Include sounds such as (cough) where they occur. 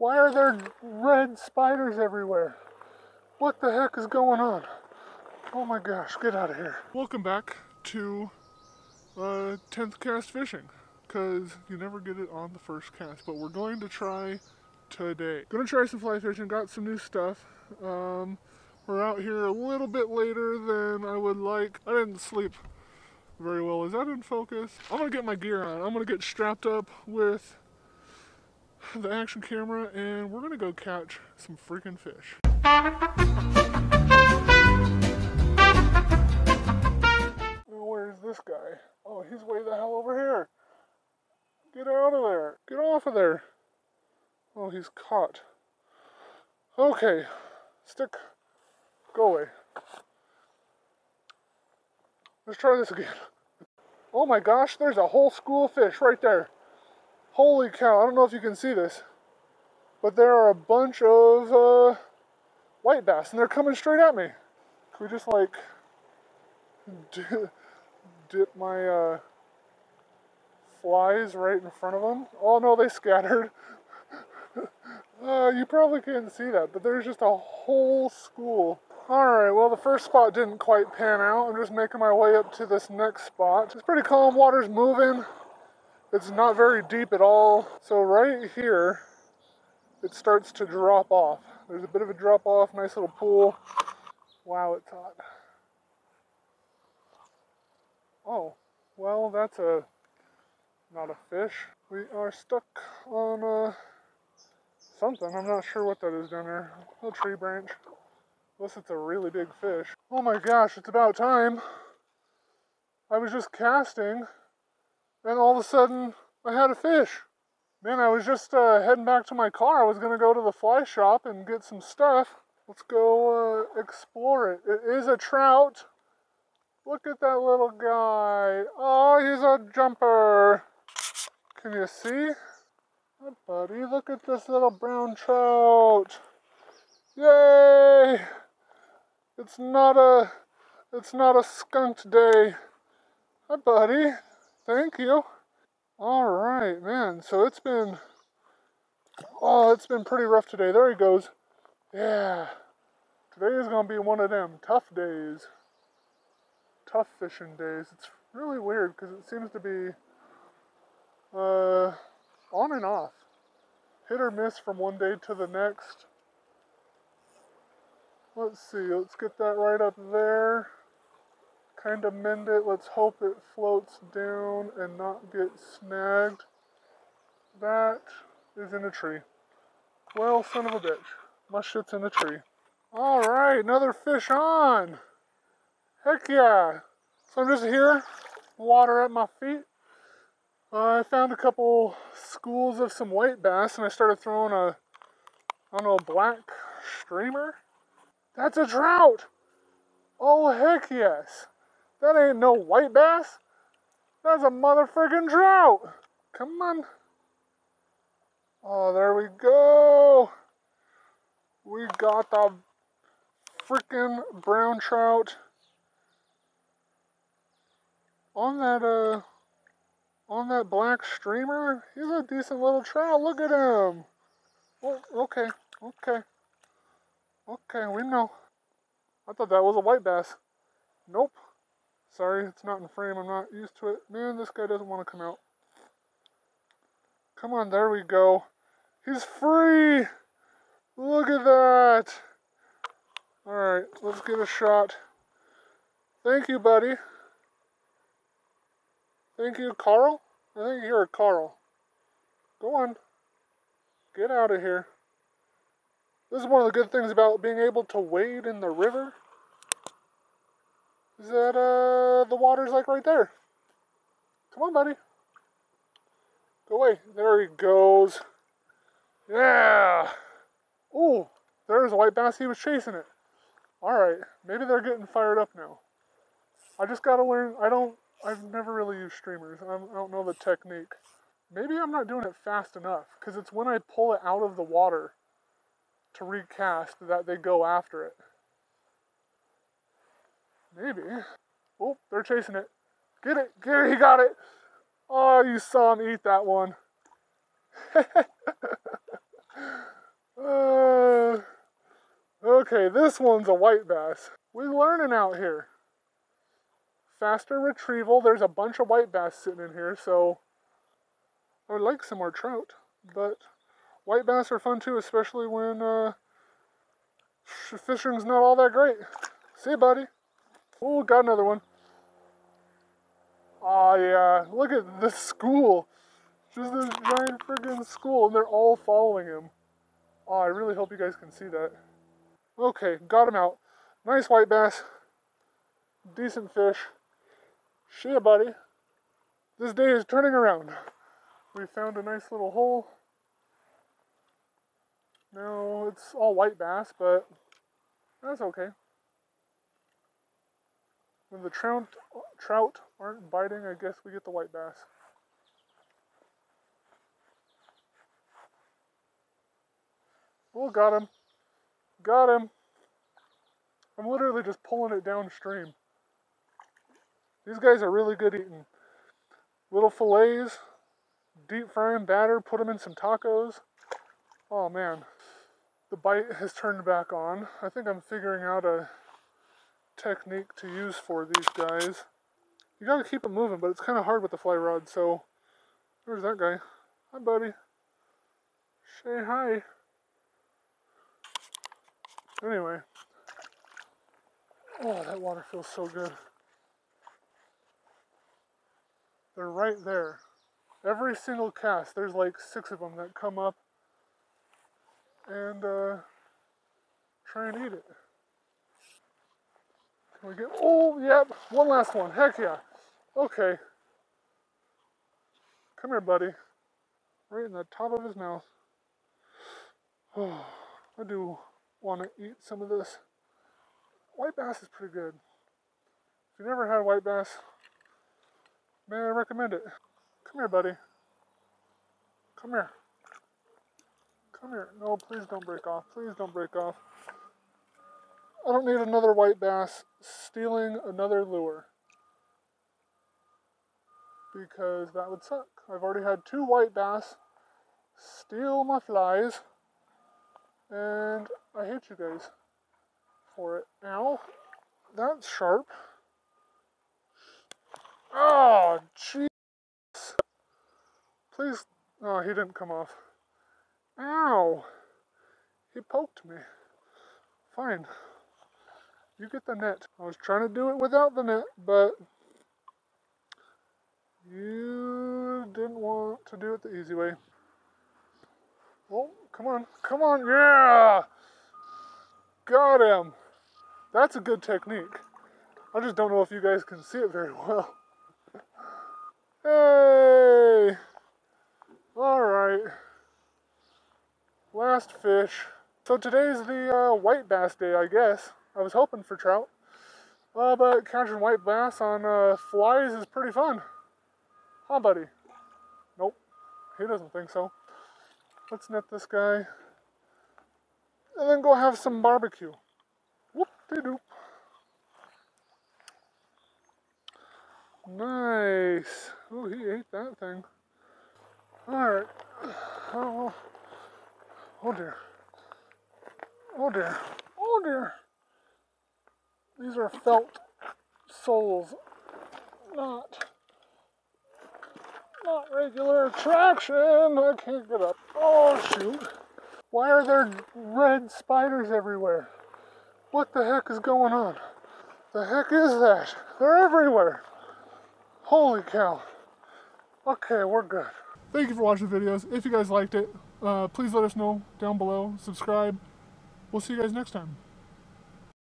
Why are there red spiders everywhere? What the heck is going on? Oh my gosh, get out of here. Welcome back to uh, 10th cast fishing because you never get it on the first cast, but we're going to try today. Gonna try some fly fishing, got some new stuff. Um, we're out here a little bit later than I would like. I didn't sleep very well. Is that in focus? I'm gonna get my gear on. I'm gonna get strapped up with the action camera and we're gonna go catch some freaking fish. where's this guy? Oh, he's way the hell over here. Get out of there. Get off of there. Oh, he's caught. Okay. Stick. Go away. Let's try this again. (laughs) Oh my gosh, there's a whole school of fish right there. Holy cow, I don't know if you can see this, but there are a bunch of uh, white bass and they're coming straight at me. Can we just like dip my uh, flies right in front of them? Oh no, they scattered. (laughs) uh, you probably can't see that, but there's just a whole school. Alright, well the first spot didn't quite pan out. I'm just making my way up to this next spot. It's pretty calm, water's moving. It's not very deep at all. So right here, it starts to drop off. There's a bit of a drop off, nice little pool. Wow, it's hot. Oh, well, that's a not a fish. We are stuck on uh, something. I'm not sure what that is down there. A tree branch. Unless it's a really big fish. Oh my gosh, it's about time. I was just casting and all of a sudden I had a fish. Man, I was just uh, heading back to my car. I was going to go to the fly shop and get some stuff. Let's go uh, explore it. It is a trout. Look at that little guy. Oh, he's a jumper. Can you see? Oh, buddy, look at this little brown trout. Yay! It's not a it's not a skunked day. Hi, buddy. Thank you. All right, man. So it's been, oh, it's been pretty rough today. There he goes. Yeah. Today is going to be one of them tough days. Tough fishing days. It's really weird because it seems to be uh, on and off. Hit or miss from one day to the next. Let's see. Let's get that right up there kind of mend it. Let's hope it floats down and not get snagged. That is in a tree. Well, son of a bitch. My shit's in a tree. Alright, another fish on. Heck yeah. So I'm just here, water at my feet. Uh, I found a couple schools of some white bass and I started throwing a, I don't know, black streamer. That's a trout! Oh, heck yes. That ain't no white bass. That's a motherfucking trout. Come on. Oh, there we go. We got the freaking brown trout on that uh on that black streamer. He's a decent little trout. Look at him. Oh, okay, okay, okay. We know. I thought that was a white bass. Nope. Sorry, it's not in frame. I'm not used to it. Man, this guy doesn't want to come out. Come on, there we go. He's free! Look at that! Alright, let's get a shot. Thank you, buddy. Thank you, Carl? I think you're a Carl. Go on. Get out of here. This is one of the good things about being able to wade in the river is that uh, the water's like right there. Come on, buddy. Go away. There he goes. Yeah. Ooh, there's a white bass. He was chasing it. All right, maybe they're getting fired up now. I just gotta learn. I don't. I've never really used streamers. I don't know the technique. Maybe I'm not doing it fast enough because it's when I pull it out of the water to recast that they go after it. Maybe. Oh, they're chasing it. Get it, get it, he got it. Oh, you saw him eat that one. (laughs) Okay, this one's a white bass. We're learning out here. Faster retrieval. There's a bunch of white bass sitting in here, so I would like some more trout. But white bass are fun too, especially when uh, fishing's not all that great. See you, buddy. Oh, got another one. Oh, uh, yeah. Look at this school. Just this giant friggin' school, and they're all following him. Oh, I really hope you guys can see that. Okay, got him out. Nice white bass. Decent fish. Ya, buddy. This day is turning around. We found a nice little hole. No, it's all white bass, but that's okay. When the trout, trout aren't biting, I guess we get the white bass. Oh, got him. Got him. I'm literally just pulling it downstream. These guys are really good eating. Little fillets, deep fry them, batter, put them in some tacos. Oh man, the bite has turned back on. I think I'm figuring out a technique to use for these guys. You gotta keep them moving, but it's kind of hard with the fly rod, so there's that guy. Hi, buddy. Say hi. Anyway. Oh, that water feels so good. They're right there. Every single cast, there's like six of them that come up and uh, try and eat it. We get, oh, yep, one last one. Heck yeah. Okay. Come here, buddy. Right in the top of his mouth. Oh, (sighs) I do want to eat some of this. White bass is pretty good. If you never had white bass, may I recommend it. Come here, buddy. Come here. Come here. No, please don't break off. Please don't break off. I don't need another white bass stealing another lure. Because that would suck. I've already had two white bass steal my flies. And I hate you guys for it. Ow. That's sharp. Oh, jeez. Please. Oh, he didn't come off. Ow. He poked me. Fine. You get the net. I was trying to do it without the net, but you didn't want to do it the easy way. Oh, come on. Come on. Yeah! Got him. That's a good technique. I just don't know if you guys can see it very well. (laughs) Hey! Alright. Last fish. So today's the uh, white bass day, I guess. I was hoping for trout. Uh, but catching white bass on uh, flies is pretty fun. Huh, buddy? Nope. He doesn't think so. Let's net this guy. And then go have some barbecue. Whoop-de-doop. Nice. Oh, he ate that thing. Alright. Oh, oh dear. Oh dear. Oh dear. These are felt soles, not not regular traction. I can't get up. Oh shoot. Why are there red spiders everywhere? What the heck is going on? The heck is that? They're everywhere. Holy cow. Okay, we're good. Thank you for watching the videos. If you guys liked it, uh, please let us know down below. Subscribe. We'll see you guys next time.